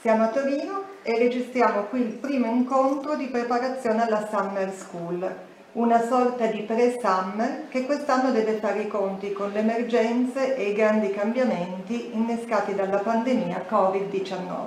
Siamo a Torino e registriamo qui il primo incontro di preparazione alla Summer School, una sorta di pre-summer che quest'anno deve fare i conti con le emergenze e i grandi cambiamenti innescati dalla pandemia Covid-19.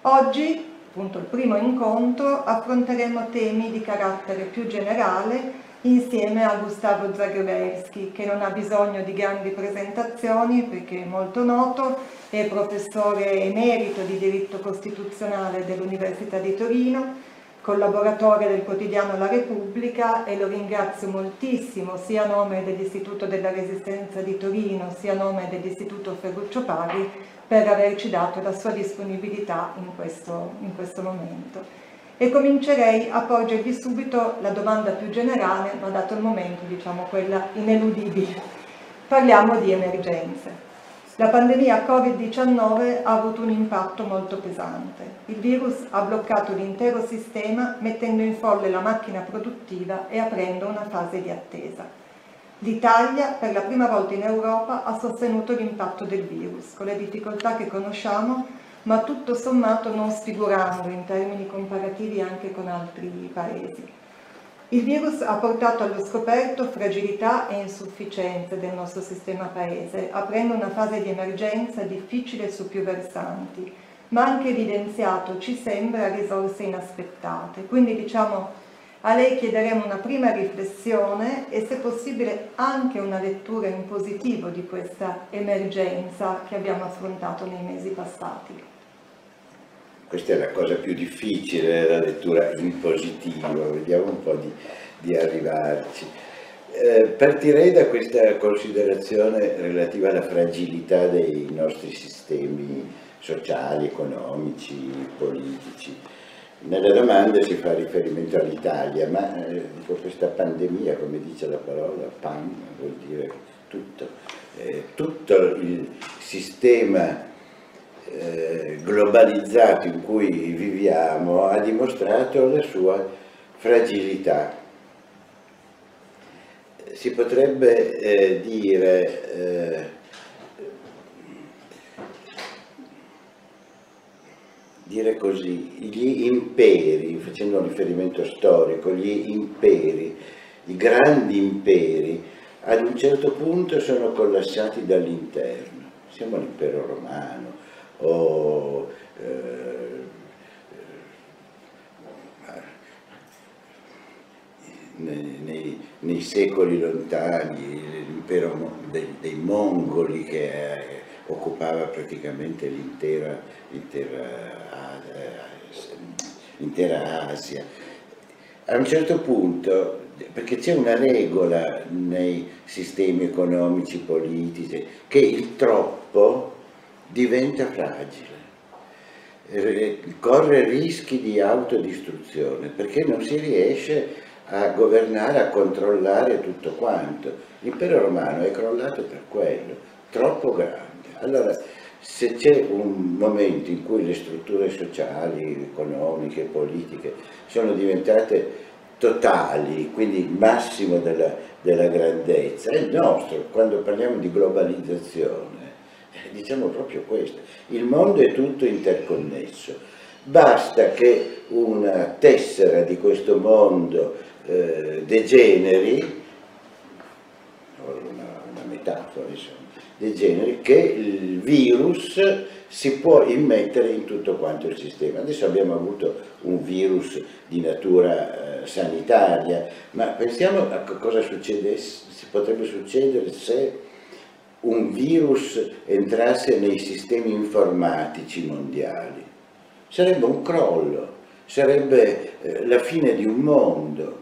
Oggi, appunto il primo incontro, affronteremo temi di carattere più generale insieme a Gustavo Zagrebelski, che non ha bisogno di grandi presentazioni perché è molto noto, è professore emerito di diritto costituzionale dell'Università di Torino, collaboratore del quotidiano La Repubblica e lo ringrazio moltissimo sia a nome dell'Istituto della Resistenza di Torino sia a nome dell'Istituto Ferruccio Pari per averci dato la sua disponibilità in questo, in questo momento e comincerei a porgergli subito la domanda più generale, ma dato il momento, diciamo quella ineludibile. Parliamo di emergenze. La pandemia Covid-19 ha avuto un impatto molto pesante. Il virus ha bloccato l'intero sistema mettendo in folle la macchina produttiva e aprendo una fase di attesa. L'Italia per la prima volta in Europa ha sostenuto l'impatto del virus, con le difficoltà che conosciamo ma tutto sommato non sfigurando in termini comparativi anche con altri paesi. Il virus ha portato allo scoperto fragilità e insufficienze del nostro sistema paese, aprendo una fase di emergenza difficile su più versanti, ma anche evidenziato, ci sembra, risorse inaspettate. Quindi diciamo a lei chiederemo una prima riflessione e se possibile anche una lettura in positivo di questa emergenza che abbiamo affrontato nei mesi passati. Questa è la cosa più difficile, la lettura in positivo, vediamo un po' di, di arrivarci. Eh, partirei da questa considerazione relativa alla fragilità dei nostri sistemi sociali, economici, politici. Nella domanda si fa riferimento all'Italia, ma eh, questa pandemia, come dice la parola, PAN, vuol dire tutto. Eh, tutto il sistema eh, globalizzato in cui viviamo ha dimostrato la sua fragilità. Si potrebbe eh, dire eh, dire così, gli imperi, facendo un riferimento storico, gli imperi, i grandi imperi, ad un certo punto sono collassati dall'interno. Siamo l'impero romano, o eh, nei, nei, secoli lontani l'impero dei, dei, mongoli che eh, occupava praticamente l'intera, l'intera, l'intera Asia. A un certo punto perché c'è una regola nei sistemi economici, politici, che il troppo diventa fragile, eh, corre rischi di autodistruzione perché non si riesce a governare, a controllare tutto quanto. L'impero romano è crollato per quello, troppo grande. Allora, se c'è un momento in cui le strutture sociali, economiche, politiche sono diventate totali, quindi il massimo della, della grandezza, è il nostro, quando parliamo di globalizzazione diciamo proprio questo, il mondo è tutto interconnesso, basta che una tessera di questo mondo eh, degeneri, una, una metafora insomma, degeneri, che il virus si può immettere in tutto quanto il sistema. Adesso abbiamo avuto un virus di natura eh, sanitaria, ma pensiamo a cosa succede, potrebbe succedere se un virus entrasse nei sistemi informatici mondiali. Sarebbe un crollo, sarebbe eh, la fine di un mondo.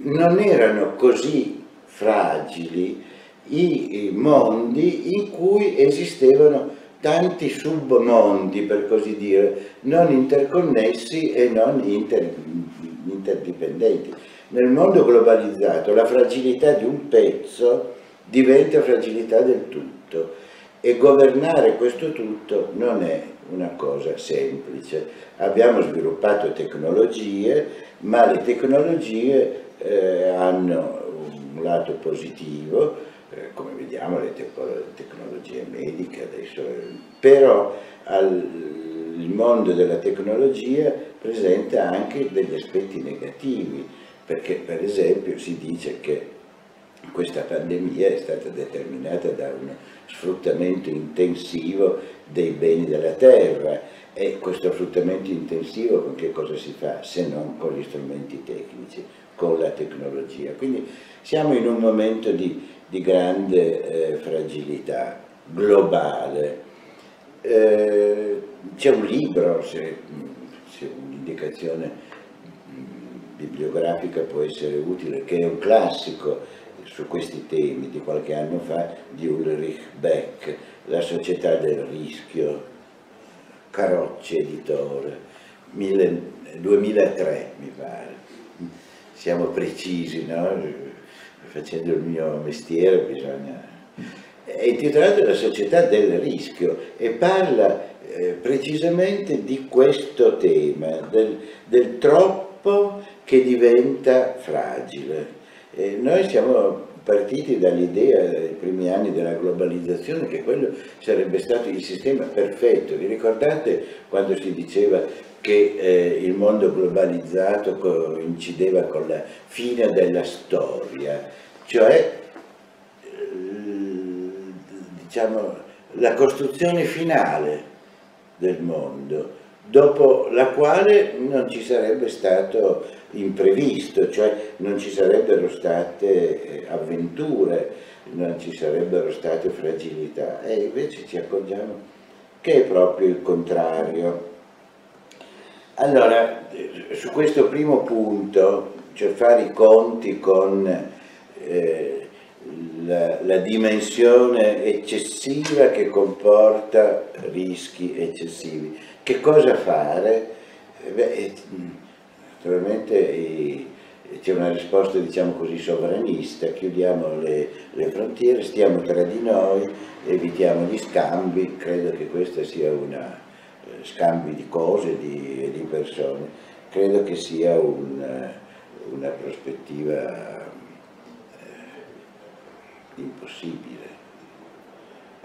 Non erano così fragili i mondi in cui esistevano tanti submondi, per così dire, non interconnessi e non inter, interdipendenti. Nel mondo globalizzato la fragilità di un pezzo diventa fragilità del tutto e governare questo tutto non è una cosa semplice. Abbiamo sviluppato tecnologie, ma le tecnologie eh, hanno un lato positivo, eh, eh, come vediamo le tecnologie mediche adesso, però al, il mondo della tecnologia presenta anche degli aspetti negativi, perché per esempio si dice che questa pandemia è stata determinata da uno sfruttamento intensivo dei beni della terra e questo sfruttamento intensivo con che cosa si fa se non con gli strumenti tecnici, con la tecnologia. Quindi siamo in un momento di, di grande eh, fragilità globale. Eh, C'è un libro, se, se un'indicazione mm, bibliografica può essere utile, che è un classico su questi temi di qualche anno fa di Ulrich Beck, La società del rischio, Carocci editore, 2003 mi pare. Siamo precisi, no? facendo il mio mestiere bisogna... È intitolato La società del rischio e parla eh, precisamente di questo tema, del, del troppo che diventa fragile. E noi siamo partiti dall'idea nei primi anni della globalizzazione che quello sarebbe stato il sistema perfetto. Vi ricordate quando si diceva che eh, il mondo globalizzato coincideva con la fine della storia, cioè diciamo, la costruzione finale del mondo, dopo la quale non ci sarebbe stato imprevisto, cioè non ci sarebbero state eh, avventure, non ci sarebbero state fragilità e invece ci accorgiamo che è proprio il contrario. Allora, eh, su questo primo punto, cioè fare i conti con eh, la, la, dimensione eccessiva che comporta rischi eccessivi, che cosa fare? Eh, beh, Naturalmente c'è una risposta diciamo così sovranista, chiudiamo le, le, frontiere, stiamo tra di noi, evitiamo gli scambi, credo che questa sia una eh, scambi di cose di, di, persone, credo che sia un, una prospettiva eh, impossibile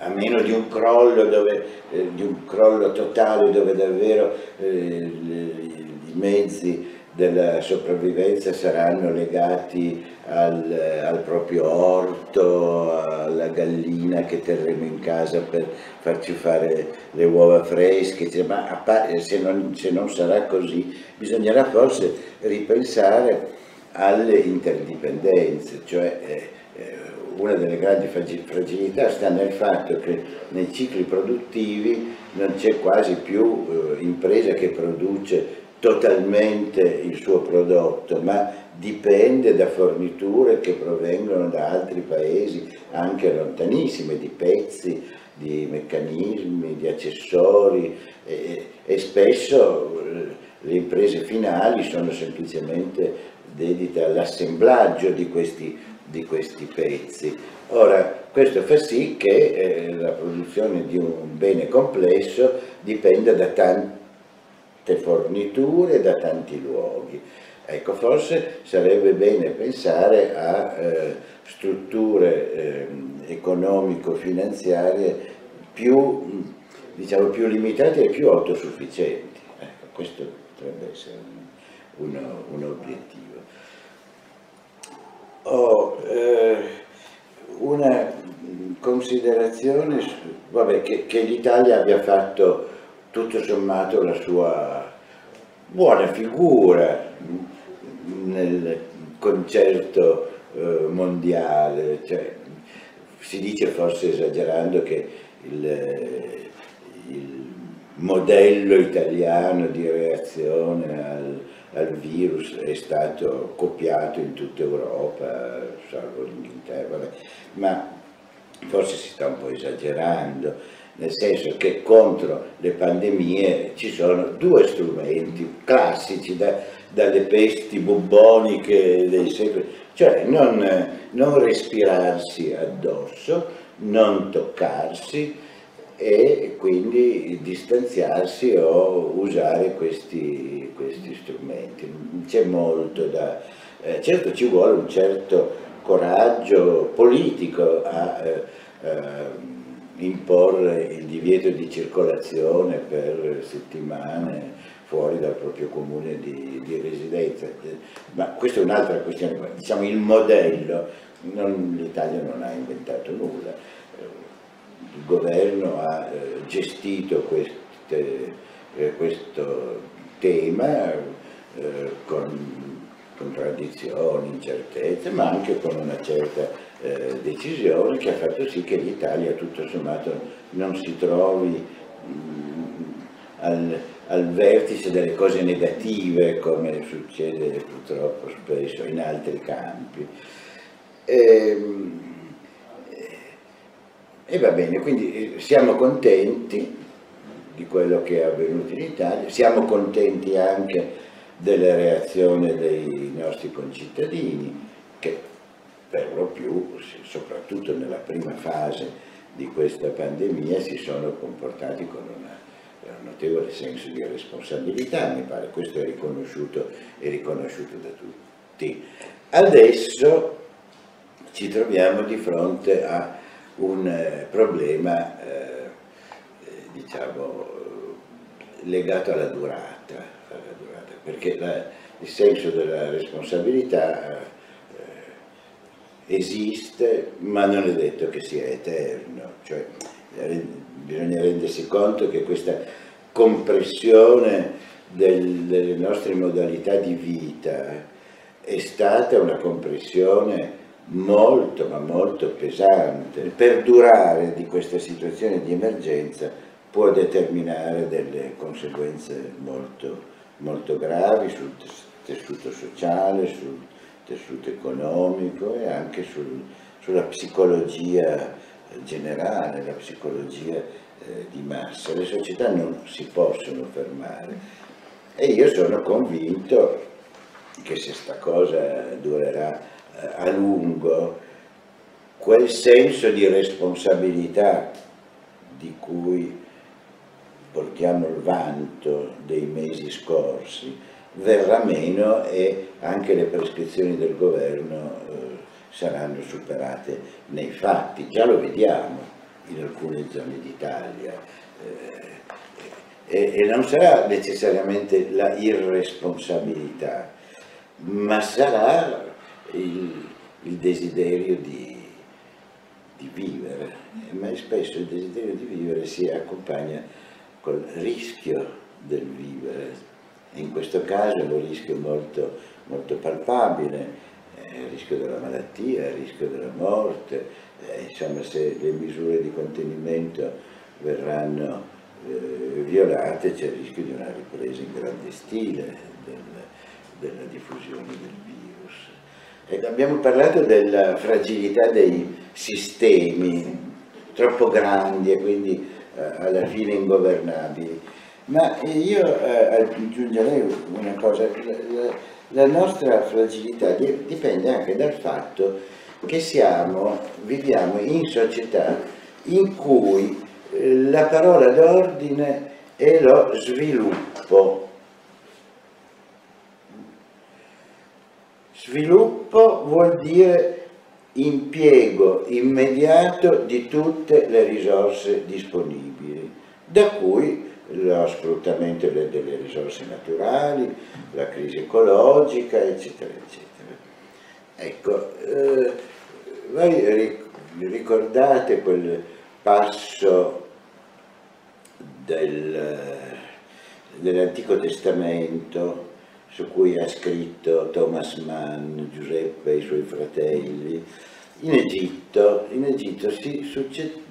a meno di un crollo, dove, eh, di un crollo totale dove davvero eh, i mezzi della sopravvivenza saranno legati al, al, proprio orto, alla gallina che terremo in casa per farci fare le uova fresche, ma se non, se non sarà così bisognerà forse ripensare alle interdipendenze, cioè eh una delle grandi fragilità sta nel fatto che nei cicli produttivi non c'è quasi più eh, impresa che produce totalmente il suo prodotto, ma dipende da forniture che provengono da altri paesi, anche lontanissime, di pezzi, di meccanismi, di accessori e, e spesso eh, le imprese finali sono semplicemente dedite all'assemblaggio di questi, di questi pezzi. Ora, questo fa sì che eh, la produzione di un bene complesso dipenda da tanti forniture da tanti luoghi. Ecco, forse sarebbe bene pensare a eh, strutture eh, economico-finanziarie più, diciamo, più limitate e più autosufficienti. Ecco, questo potrebbe essere un, uno, un obiettivo. Ho eh, una considerazione, vabbè, che, che l'Italia abbia fatto tutto sommato la sua buona figura nel concerto eh, mondiale, cioè, si dice forse esagerando che il, il modello italiano di reazione al, al, virus è stato copiato in tutta Europa, salvo l'Inghilterra, ma forse si sta un po' esagerando nel senso che contro le pandemie ci sono due strumenti classici, da, dalle pesti bubboniche dei secoli, cioè non, non respirarsi addosso, non toccarsi e quindi distanziarsi o usare questi, strumenti. C'è molto da... Eh, certo ci vuole un certo coraggio politico a eh, eh, imporre il divieto di circolazione per settimane fuori dal proprio comune di, di residenza. Ma questa è un'altra questione, diciamo il modello, l'Italia non ha inventato nulla, il governo ha eh, gestito queste, eh, questo tema eh, con contraddizioni, incertezze, ma anche con una certa eh, decisione che ha fatto sì che l'Italia tutto sommato non si trovi mh, mm, al, al, vertice delle cose negative come succede purtroppo spesso in altri campi. E, ehm, e va bene, quindi eh, siamo contenti di quello che è avvenuto in Italia, siamo contenti anche delle reazioni dei nostri concittadini che per lo più, soprattutto nella prima fase di questa pandemia, si sono comportati con una, un notevole senso di responsabilità, mi pare, questo è riconosciuto, è riconosciuto da tutti. Adesso ci troviamo di fronte a un eh, problema, eh, diciamo, legato alla durata, alla durata perché la, il senso della responsabilità eh, esiste, ma non è detto che sia eterno, cioè bisogna rendersi conto che questa compressione del, delle nostre modalità di vita è stata una compressione molto ma molto pesante. Il perdurare di questa situazione di emergenza può determinare delle conseguenze molto, molto gravi sul tessuto sociale, sul tessuto economico e anche sul, sulla psicologia generale, la psicologia eh, di massa. Le società non si possono fermare e io sono convinto che se sta cosa durerà eh, a lungo, quel senso di responsabilità di cui portiamo il vanto dei mesi scorsi, verrà meno e anche le prescrizioni del governo eh, saranno superate nei fatti. Già lo vediamo in alcune zone d'Italia. Eh, e, e non sarà necessariamente la irresponsabilità, ma sarà il, il desiderio di, di vivere, ma spesso il desiderio di vivere si accompagna col rischio del vivere, in questo caso è un rischio molto, molto palpabile, il rischio della malattia, il rischio della morte, eh, insomma se le misure di contenimento verranno eh, violate c'è il rischio di una ripresa in grande stile del, della diffusione del virus. Ecco, abbiamo parlato della fragilità dei sistemi, troppo grandi e quindi alla fine ingovernabili. Ma io eh, aggiungerei una cosa, la, la nostra fragilità dipende anche dal fatto che siamo, viviamo in società in cui eh, la parola d'ordine è lo sviluppo. Sviluppo vuol dire impiego immediato di tutte le risorse disponibili, da cui lo sfruttamento delle risorse naturali, la crisi ecologica, eccetera, eccetera. Ecco, eh, voi ricordate quel passo del, dell'Antico Testamento su cui ha scritto Thomas Mann, Giuseppe e i suoi fratelli, in Egitto, in Egitto si, succede,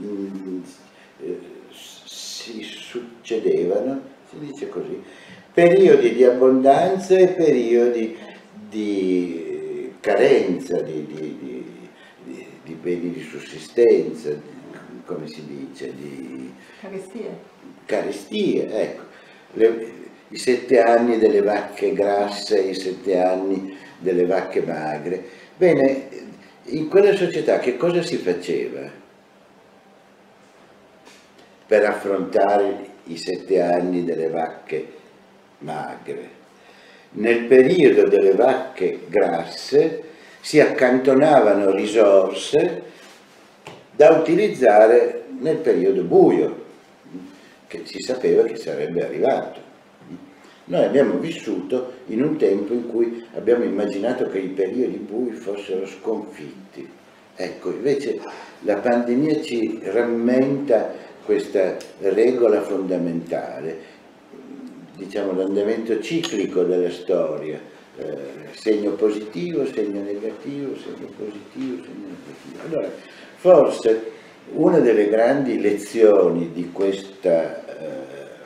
si succedevano, si dice così, periodi di abbondanza e periodi di carenza, di, di, di, di beni di sussistenza, come si dice, di carestie. Carestie, ecco. Le, I sette anni delle vacche grasse i sette anni delle vacche magre. Bene, in quella società che cosa si faceva? per affrontare i sette anni delle vacche magre. Nel periodo delle vacche grasse si accantonavano risorse da utilizzare nel periodo buio, che si sapeva che sarebbe arrivato. Noi abbiamo vissuto in un tempo in cui abbiamo immaginato che i periodi bui fossero sconfitti. Ecco, invece la pandemia ci rammenta questa regola fondamentale, diciamo l'andamento ciclico della storia, eh, segno positivo, segno negativo, segno positivo, segno negativo. Allora, forse una delle grandi lezioni di questa eh,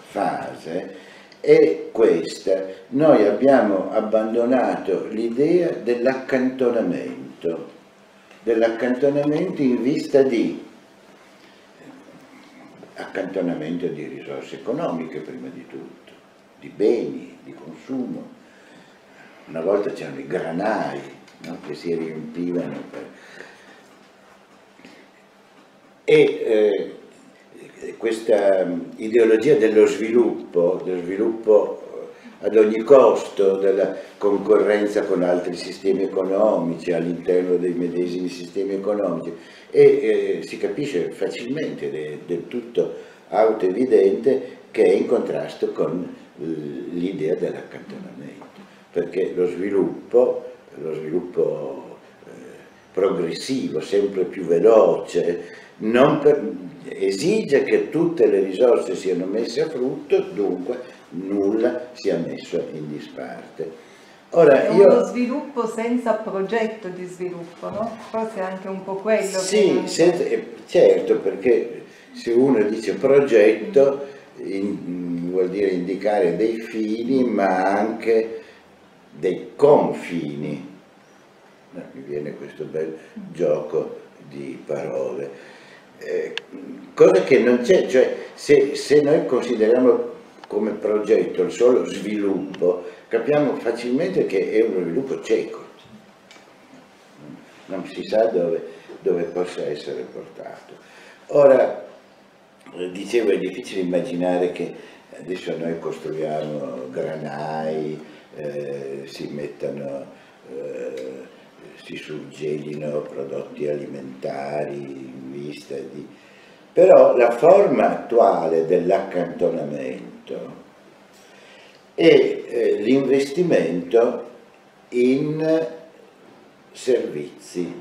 fase è questa. Noi abbiamo abbandonato l'idea dell'accantonamento, dell'accantonamento in vista di accantonamento di risorse economiche prima di tutto, di beni, di consumo. Una volta c'erano i granai no, che si riempivano per... e eh, questa mm, ideologia dello sviluppo, dello sviluppo ad ogni costo, della concorrenza con altri sistemi economici all'interno dei medesimi sistemi economici. E eh, si capisce facilmente, è del tutto autoevidente che è in contrasto con l'idea dell'accantonamento, perché lo sviluppo, lo sviluppo eh, progressivo, sempre più veloce, per, esige che tutte le risorse siano messe a frutto, dunque nulla sia messo in disparte. Ora, è io... uno sviluppo senza progetto di sviluppo, no? Forse è anche un po' quello. Sì, che... senza, eh, certo, perché se uno dice progetto in, vuol dire indicare dei fini ma anche dei confini. Eh, mi viene questo bel gioco di parole. Eh, cosa che non c'è, cioè se, se noi consideriamo come progetto il solo sviluppo, capiamo facilmente che è uno sviluppo cieco, non si sa dove, dove possa essere portato. Ora, dicevo, è difficile immaginare che adesso noi costruiamo granai, eh, si mettano, eh, si surgelino prodotti alimentari vista di... Però la forma attuale dell'accantonamento e eh, l'investimento in servizi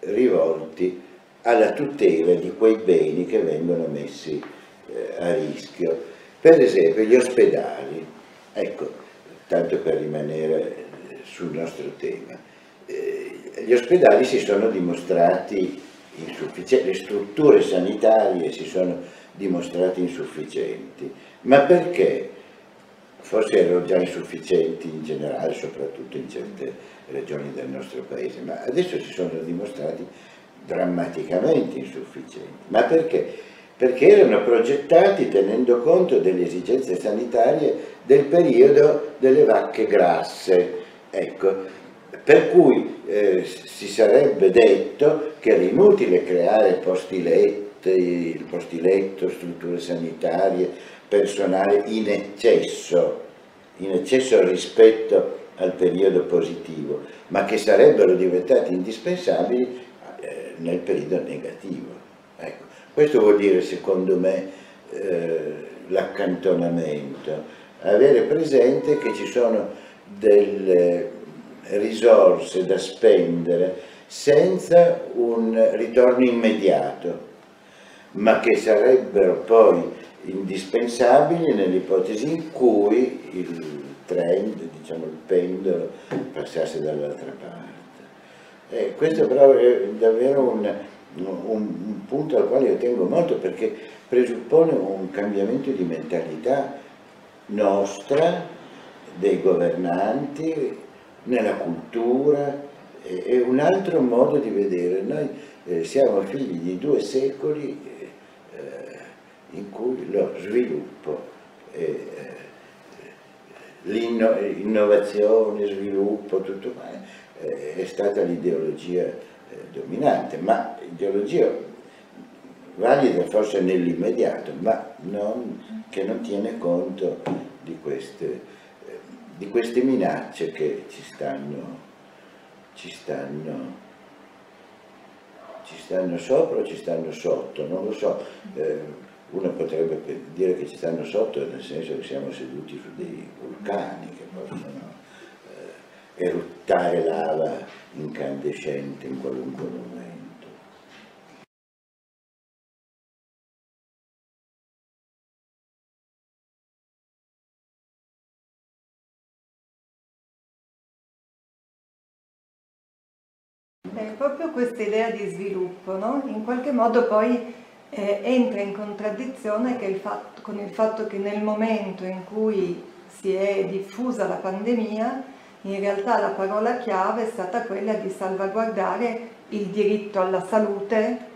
rivolti alla tutela di quei beni che vengono messi eh, a rischio. Per esempio gli ospedali, ecco, tanto per rimanere eh, sul nostro tema, gli ospedali si sono dimostrati insufficienti, le strutture sanitarie si sono dimostrate insufficienti ma perché? Forse erano già insufficienti in generale, soprattutto in certe regioni del nostro paese, ma adesso si sono dimostrati drammaticamente insufficienti. Ma perché? Perché erano progettati tenendo conto delle esigenze sanitarie del periodo delle vacche grasse. Ecco, per cui eh, si sarebbe detto che era inutile creare posti letti, posti letto, strutture sanitarie, personale in eccesso, in eccesso rispetto al periodo positivo, ma che sarebbero diventati indispensabili eh, nel periodo negativo. Ecco, questo vuol dire, secondo me, eh, l'accantonamento, avere presente che ci sono delle risorse da spendere senza un ritorno immediato, ma che sarebbero poi indispensabili nell'ipotesi in cui il trend, diciamo il pendolo, passasse dall'altra parte. E questo però è davvero un, un, un punto al quale io tengo molto perché presuppone un cambiamento di mentalità nostra, dei governanti, nella cultura, è un altro modo di vedere. Noi eh, siamo figli di due secoli in cui lo sviluppo, eh, l'innovazione, sviluppo, tutto eh, è stata l'ideologia eh, dominante, ma ideologia valida forse nell'immediato, ma non, che non tiene conto di queste, di queste minacce che ci stanno ci stanno ci stanno sopra o ci stanno sotto, non lo so. Eh, uno potrebbe dire che ci stanno sotto nel senso che siamo seduti su dei vulcani che possono eh, eruttare lava incandescente in qualunque momento. È proprio questa idea di sviluppo, no? in qualche modo poi eh, entra in contraddizione il fatto, con il fatto che nel momento in cui si è diffusa la pandemia, in realtà la parola chiave è stata quella di salvaguardare il diritto alla salute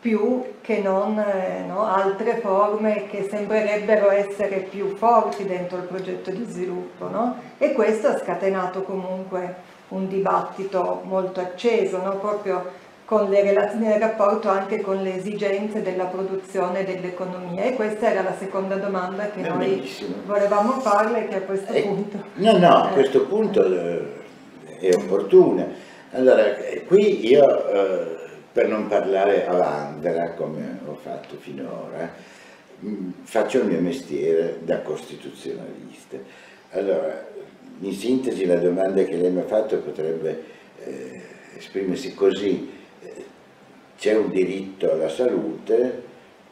più che non eh, no, altre forme che sembrerebbero essere più forti dentro il progetto di sviluppo. No? E questo ha scatenato comunque un dibattito molto acceso, no? proprio con le relazioni del rapporto anche con le esigenze della produzione dell'economia e questa era la seconda domanda che noi volevamo farle che a questo eh, punto... No, no, a eh. questo punto eh, è opportuna. Allora, qui io, eh, per non parlare a Vandera come ho fatto finora, mm, faccio il mio mestiere da costituzionalista. Allora, in sintesi la domanda che lei mi ha fatto potrebbe eh, esprimersi così, c'è un diritto alla salute,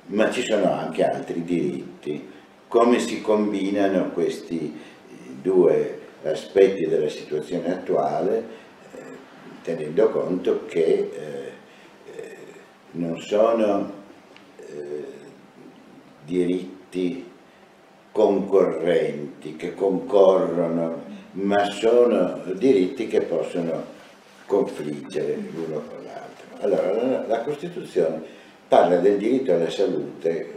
ma ci sono anche altri diritti. Come si combinano questi due aspetti della situazione attuale, eh, tenendo conto che eh, eh non sono eh, diritti concorrenti che concorrono, ma sono diritti che possono confliggere l'uno con l'altro. Allora, la, Costituzione parla del diritto alla salute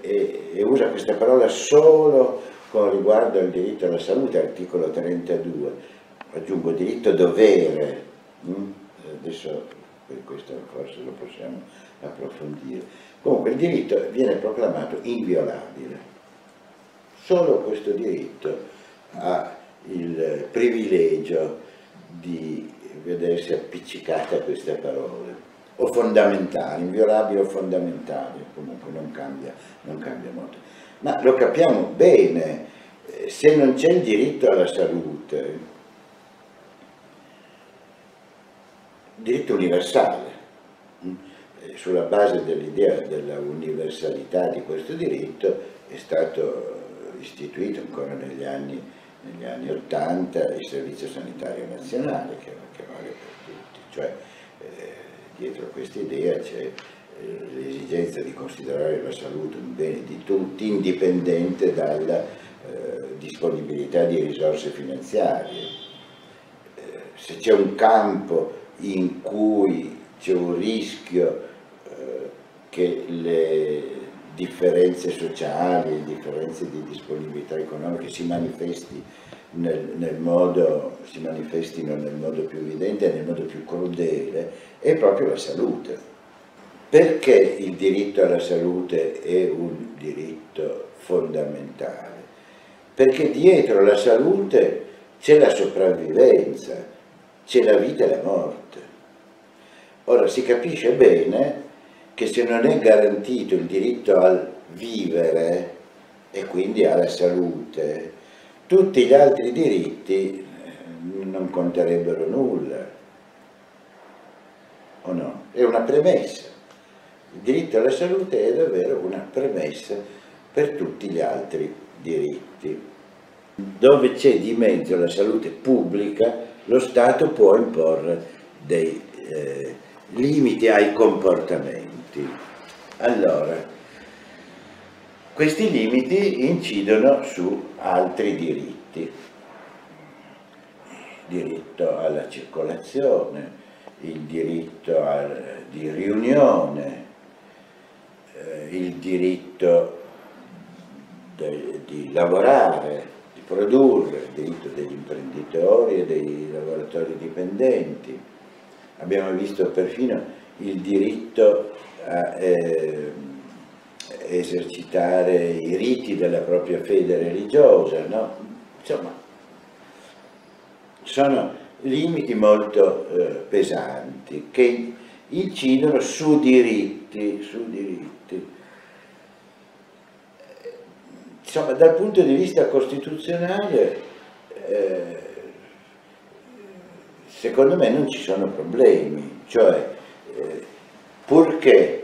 e, e, usa questa parola solo con riguardo al diritto alla salute, articolo 32, aggiungo diritto dovere, mm? adesso questo forse lo possiamo approfondire. Comunque il diritto viene proclamato inviolabile, solo questo diritto ha il privilegio di vedersi appiccicate a queste parole, o fondamentali, inviolabili o fondamentali, comunque non cambia, non cambia molto. Ma lo capiamo bene, eh, se non c'è il diritto alla salute, diritto universale, mm, eh, sulla base dell'idea della universalità di questo diritto è stato istituito ancora negli anni, negli anni 80 il Servizio Sanitario Nazionale, che che vale per tutti, cioè eh, dietro a questa idea c'è eh, l'esigenza di considerare la salute un bene di tutti indipendente dalla eh, disponibilità di risorse finanziarie. Eh, se c'è un campo in cui c'è un rischio eh, che le differenze sociali, differenze di disponibilità economica si nel, nel modo, si manifestino nel modo più evidente e nel modo più crudele è proprio la salute. Perché il diritto alla salute è un diritto fondamentale? Perché dietro la salute c'è la sopravvivenza, c'è la vita e la morte. Ora si capisce bene che se non è garantito il diritto al vivere e quindi alla salute, tutti gli altri diritti eh, non conterebbero nulla, o no? È una premessa. Il diritto alla salute è davvero una premessa per tutti gli altri diritti. Dove c'è di mezzo la salute pubblica, lo Stato può imporre dei eh, limiti ai comportamenti. Allora, questi limiti incidono su altri diritti, il diritto alla circolazione, il diritto al, di riunione, eh, il diritto de, di lavorare, di produrre, il diritto degli imprenditori e dei lavoratori dipendenti. Abbiamo visto perfino il diritto a... Eh, esercitare i riti della propria fede religiosa, no? Insomma, sono limiti molto eh, pesanti che incidono su diritti, su diritti. Insomma, dal punto di vista costituzionale, eh, secondo me non ci sono problemi, cioè eh, purché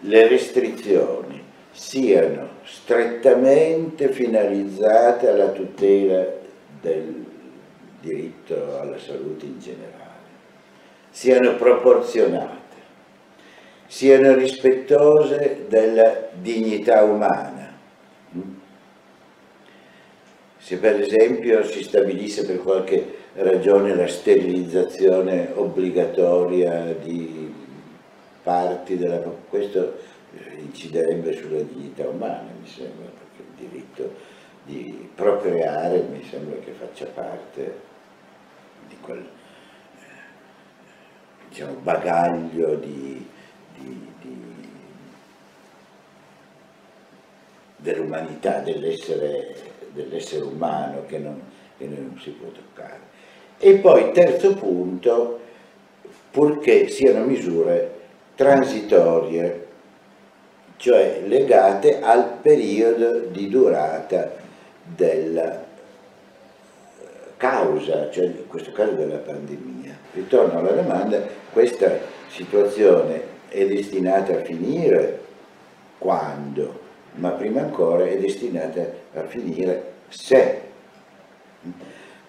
le restrizioni siano strettamente finalizzate alla tutela del diritto alla salute in generale, siano proporzionate, siano rispettose della dignità umana. Se per esempio si stabilisse per qualche ragione la sterilizzazione obbligatoria di parti della questo inciderebbe sulla dignità umana, mi sembra, perché il diritto di procreare mi sembra che faccia parte di quel eh, diciamo, bagaglio di, di, di, dell'umanità, dell'essere dell umano che non, che non si può toccare. E poi terzo punto, purché siano misure transitorie, cioè legate al periodo di durata della causa, cioè in questo caso della pandemia. Ritorno alla domanda, questa situazione è destinata a finire quando, ma prima ancora è destinata a finire se.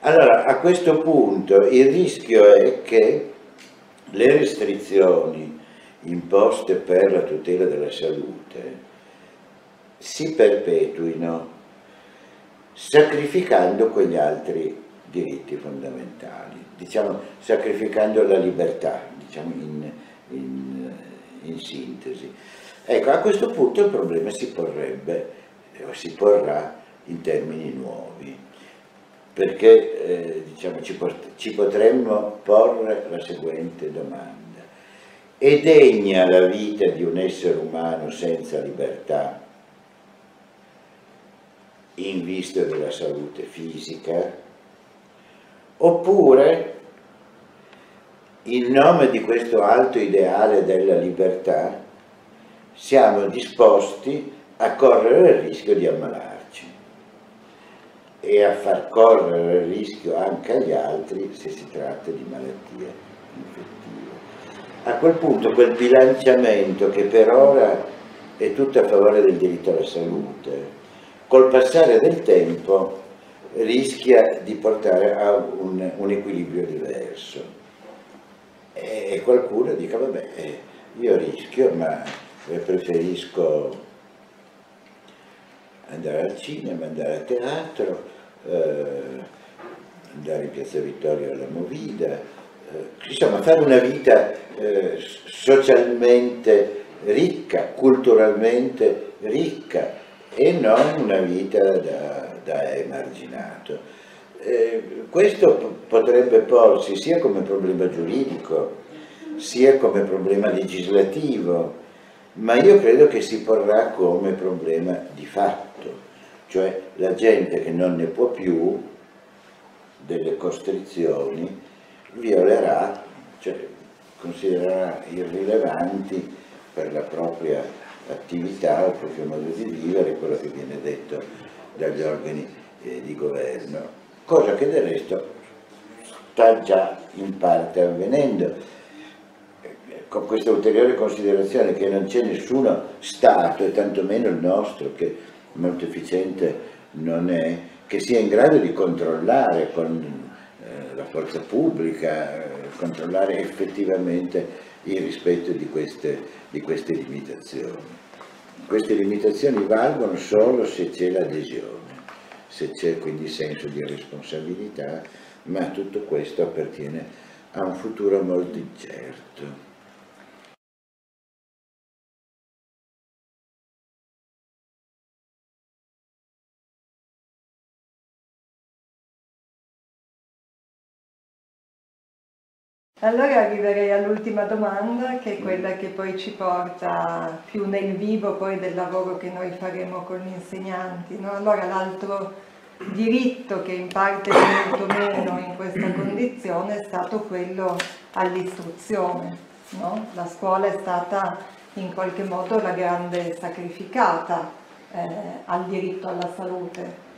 Allora, a questo punto il rischio è che le restrizioni imposte per la tutela della salute si perpetuino sacrificando quegli altri diritti fondamentali, diciamo sacrificando la libertà, diciamo in, in, in sintesi. Ecco, a questo punto il problema si porrebbe, o si porrà in termini nuovi, perché eh, diciamo, ci, ci potremmo porre la seguente domanda. È degna la vita di un essere umano senza libertà in vista della salute fisica? Oppure, in nome di questo alto ideale della libertà, siamo disposti a correre il rischio di ammalarci e a far correre il rischio anche agli altri se si tratta di malattie infettive. A quel punto quel bilanciamento che per ora è tutto a favore del diritto alla salute, col passare del tempo rischia di portare a un, un equilibrio diverso. E qualcuno dica, vabbè, eh, io rischio, ma preferisco andare al cinema, andare a teatro, eh, andare in Piazza Vittorio alla Movida, eh, insomma fare una vita eh, socialmente ricca, culturalmente ricca e non una vita da da emarginato. Eh, questo potrebbe porsi sia come problema giuridico, sia come problema legislativo, ma io credo che si porrà come problema di fatto, cioè la gente che non ne può più delle costrizioni violerà, cioè considererà irrilevanti per la propria attività, il proprio modo di vivere, quello che viene detto dagli organi eh, di governo, cosa che del resto sta già in parte avvenendo. Con questa ulteriore considerazione che non c'è nessuno Stato, e tantomeno il nostro, che molto efficiente non è, che sia in grado di controllare con eh, la forza pubblica, eh, controllare effettivamente il rispetto di queste, di queste limitazioni. Queste limitazioni valgono solo se c'è l'adesione, se c'è quindi senso di responsabilità, ma tutto questo appartiene a un futuro molto incerto. Allora arriverei all'ultima domanda, che è quella che poi ci porta più nel vivo poi del lavoro che noi faremo con gli insegnanti. No? Allora l'altro diritto che in parte è venuto meno in questa condizione è stato quello all'istruzione. No? La scuola è stata in qualche modo la grande sacrificata eh, al diritto alla salute.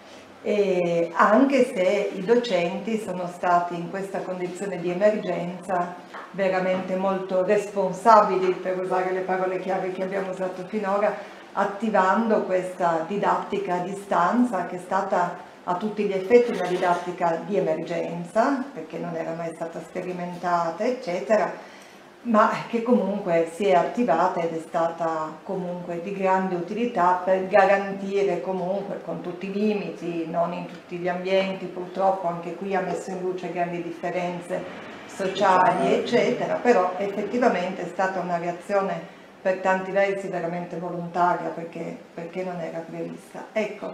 E anche se i docenti sono stati in questa condizione di emergenza veramente molto responsabili, per usare le parole chiave che abbiamo usato finora, attivando questa didattica a distanza che è stata a tutti gli effetti una didattica di emergenza, perché non era mai stata sperimentata, eccetera, ma che comunque si è attivata ed è stata comunque di grande utilità per garantire comunque, con tutti i limiti, non in tutti gli ambienti, purtroppo anche qui ha messo in luce grandi differenze sociali, eccetera, però effettivamente è stata una reazione per tanti versi veramente volontaria perché, perché non era prevista. Ecco,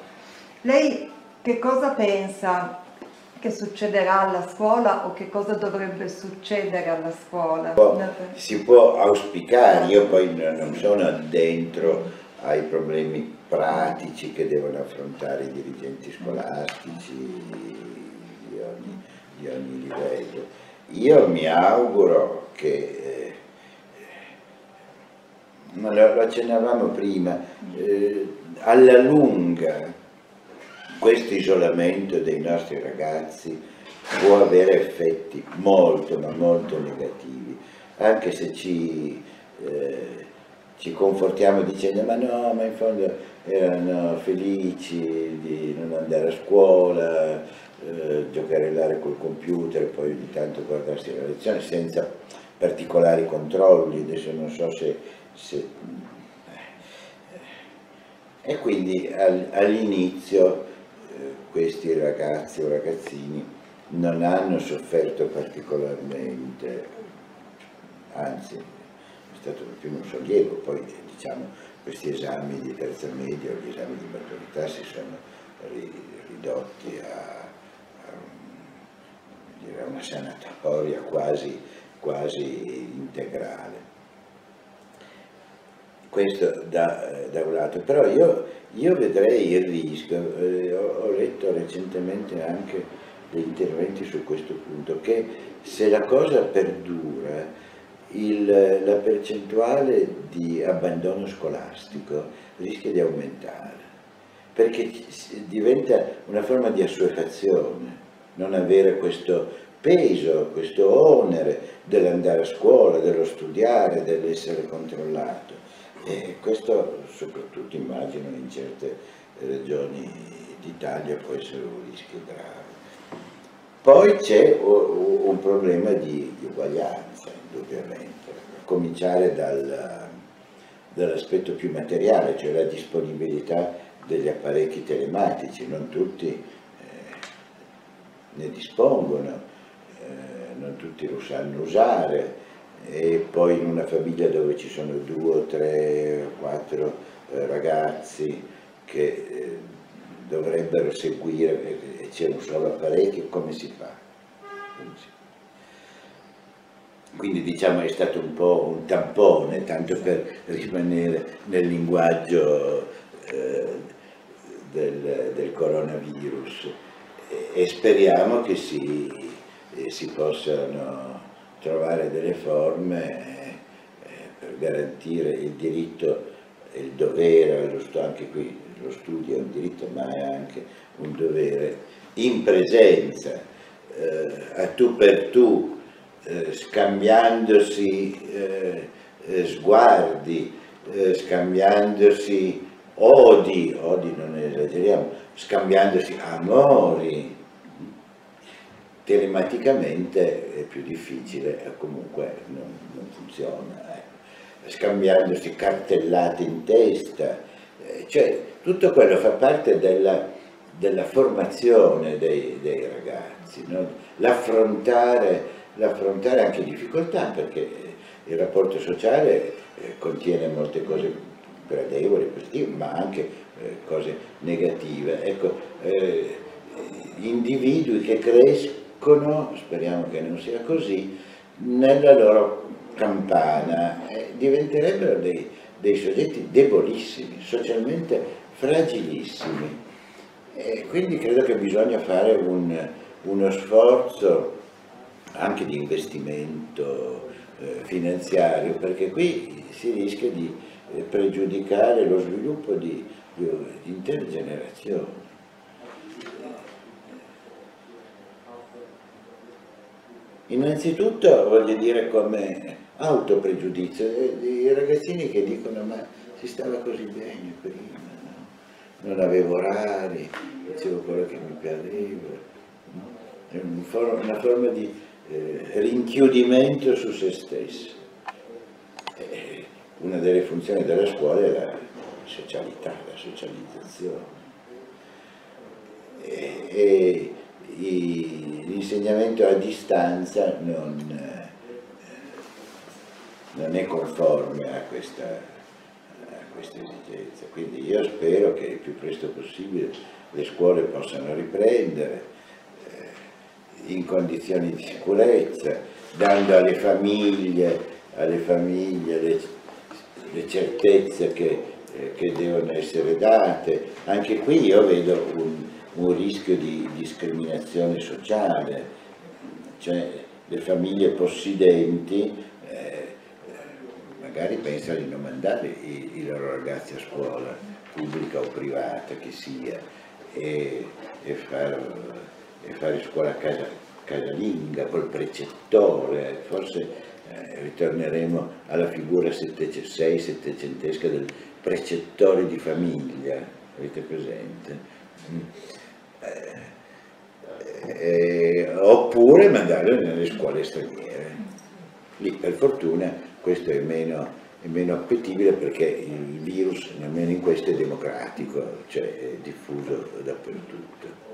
lei che cosa pensa che succederà alla scuola o che cosa dovrebbe succedere alla scuola? Si può auspicare, io poi non sono dentro ai problemi pratici che devono affrontare i dirigenti scolastici di ogni, di ogni livello. Io mi auguro che, eh, lo accennavamo prima, eh, alla lunga questo isolamento dei nostri ragazzi può avere effetti molto ma molto negativi, anche se ci, eh, ci confortiamo dicendo ma no, ma in fondo erano felici di non andare a scuola, eh, giocherellare col computer, poi ogni tanto guardarsi la lezione senza particolari controlli, adesso non so se... se eh, e quindi all'inizio questi ragazzi o ragazzini non hanno sofferto particolarmente, anzi è stato più un sollievo, poi diciamo questi esami di terza media o gli esami di maturità si sono ridotti a, a, a una sanatoria quasi, quasi integrale questo da, da, un lato, però io, io vedrei il rischio, eh, ho, ho, letto recentemente anche degli interventi su questo punto, che se la cosa perdura, il, la percentuale di abbandono scolastico rischia di aumentare, perché diventa una forma di assuefazione, non avere questo peso, questo onere dell'andare a scuola, dello studiare, dell'essere controllato. E questo soprattutto immagino in certe regioni d'Italia può essere un rischio grave. Poi c'è un problema di, uguaglianza, indubbiamente, a cominciare dal, dall'aspetto più materiale, cioè la disponibilità degli apparecchi telematici, non tutti eh, ne dispongono, eh, non tutti lo sanno usare, e poi in una famiglia dove ci sono due tre quattro eh, ragazzi che eh, dovrebbero seguire e c'è un solo apparecchio, come si fa? Quindi diciamo è stato un po' un tampone, tanto per rimanere nel linguaggio eh, del, del, coronavirus e, e speriamo che si, eh, si possano trovare delle forme eh, per garantire il diritto e il dovere, anche qui lo studio è un diritto ma è anche un dovere, in presenza, eh, a tu per tu, eh, scambiandosi sguardi, scambiandosi odi, odi non esageriamo, scambiandosi amori, telematicamente è più difficile e comunque non, non funziona. Eh. Scambiandosi cartellate in testa, eh, cioè tutto quello fa parte della, della formazione dei, dei ragazzi, no? l'affrontare, l'affrontare anche difficoltà perché il rapporto sociale eh, contiene molte cose gradevoli, positive, ma anche eh, cose negative. Ecco, eh, individui che crescono crescono, speriamo che non sia così, nella loro campana, eh, diventerebbero dei, dei soggetti debolissimi, socialmente fragilissimi. E quindi credo che bisogna fare un, uno sforzo anche di investimento eh, finanziario, perché qui si rischia di eh, pregiudicare lo sviluppo di, di intere generazioni. Innanzitutto voglio dire come autopregiudizio, eh, i ragazzini che dicono ma si stava così bene prima, no? non avevo orari, facevo quello che mi piaceva, no? una forma di eh, rinchiudimento su se stesso. Eh, una delle funzioni della scuola è la socialità, la socializzazione. E, e l'insegnamento a distanza non, non è conforme a questa, a questa, esigenza. Quindi io spero che il più presto possibile le scuole possano riprendere eh, in condizioni di sicurezza, dando alle famiglie, alle famiglie le, le certezze che, eh, che, devono essere date. Anche qui io vedo un, un rischio di discriminazione sociale, cioè le famiglie possidenti eh, magari pensano di non mandare i, i, loro ragazzi a scuola, pubblica o privata che sia, e, e, far, e fare scuola casa, casalinga col precettore, forse eh, ritorneremo alla figura 6-700esca del precettore di famiglia, avete presente? Mm eh, oppure mandarlo nelle scuole straniere. Lì per fortuna questo è meno, è meno appetibile perché il virus, nemmeno in questo, è democratico, cioè è diffuso dappertutto.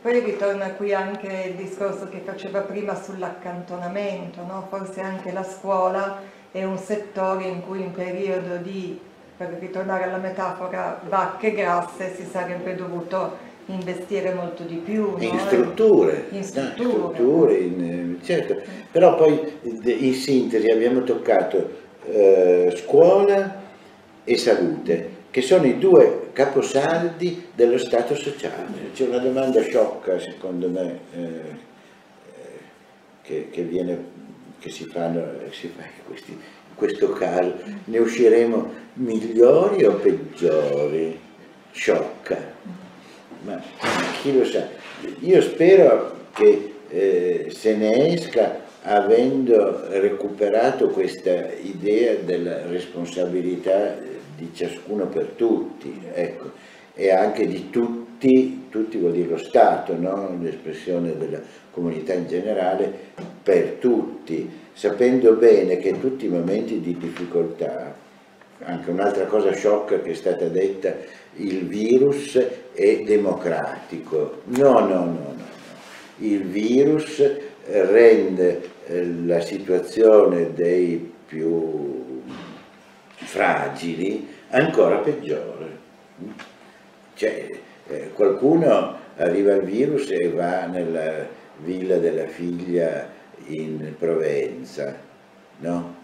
Poi ritorna qui anche il discorso che faceva prima sull'accantonamento, no? forse anche la scuola è un settore in cui in periodo di, per ritornare alla metafora, vacche grasse si sarebbe dovuto investire molto di più. In no? strutture, in strutture, no, strutture in, certo. però poi in sintesi abbiamo toccato eh, scuola e salute, che sono i due caposaldi dello Stato sociale. C'è una domanda sciocca, secondo me, eh, eh che, che, viene, che si fanno, si fa in, questi, in questo caso, ne usciremo migliori o peggiori? Sciocca ma chi lo sa. Io spero che eh, se ne esca avendo recuperato questa idea della responsabilità di ciascuno per tutti, ecco, e anche di tutti, tutti vuol dire lo Stato, no? l'espressione della comunità in generale, per tutti, sapendo bene che tutti i momenti di difficoltà, anche un'altra cosa sciocca che è stata detta, il virus è democratico. No, no, no, no. Il virus rende eh, la situazione dei più fragili ancora peggiore. Cioè, eh, qualcuno arriva al virus e va nella villa della figlia in Provenza, no?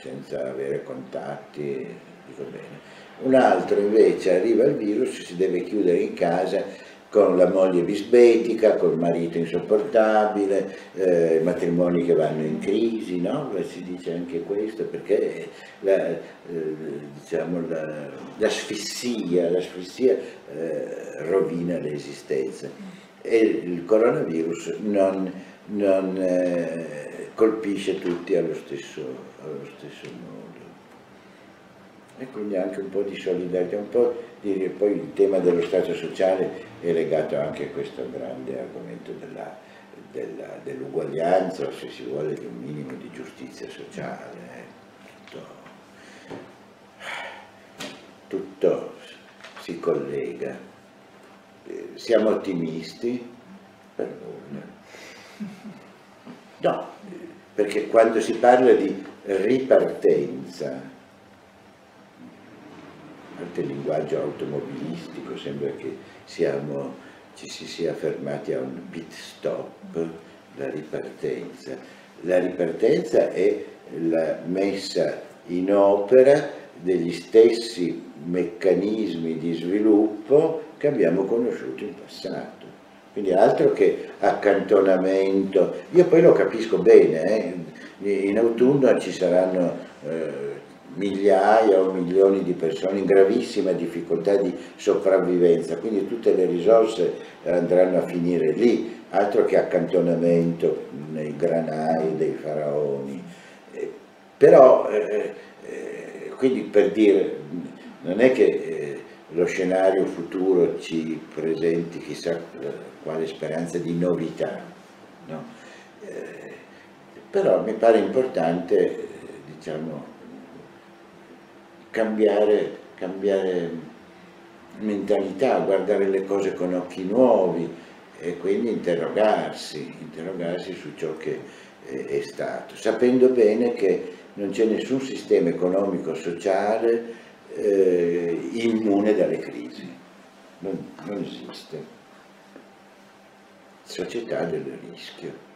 senza avere contatti, dico bene un altro invece arriva il virus, si deve chiudere in casa con la moglie bisbetica, col marito insopportabile, eh, matrimoni che vanno in crisi, no? si dice anche questo perché la, eh, diciamo la, l'asfissia, l'asfissia eh, rovina l'esistenza e il coronavirus non, non eh, colpisce tutti allo stesso, allo stesso modo e quindi anche un po' di solidarietà, un po' di, poi il tema dello Stato sociale è legato anche a questo grande argomento della, della, dell'uguaglianza, se si vuole di un minimo di giustizia sociale, eh. tutto, tutto si collega. Eh, siamo ottimisti? Per nulla. No, perché quando si parla di ripartenza, anche il linguaggio automobilistico, sembra che siamo, ci si sia fermati a un pit stop, la ripartenza. La ripartenza è la messa in opera degli stessi meccanismi di sviluppo che abbiamo conosciuto in passato. Quindi altro che accantonamento, io poi lo capisco bene, eh? in autunno ci saranno eh, migliaia o milioni di persone in gravissima difficoltà di sopravvivenza, quindi tutte le risorse andranno a finire lì, altro che accantonamento nei granai dei faraoni. Eh, però, eh, eh, quindi per dire, non è che eh, lo scenario futuro ci presenti chissà quale speranza di novità, no? Eh, però mi pare importante, diciamo, cambiare, cambiare mentalità, guardare le cose con occhi nuovi e quindi interrogarsi, interrogarsi su ciò che è stato, sapendo bene che non c'è nessun sistema economico-sociale eh, immune dalle crisi, non, non esiste. Società del rischio.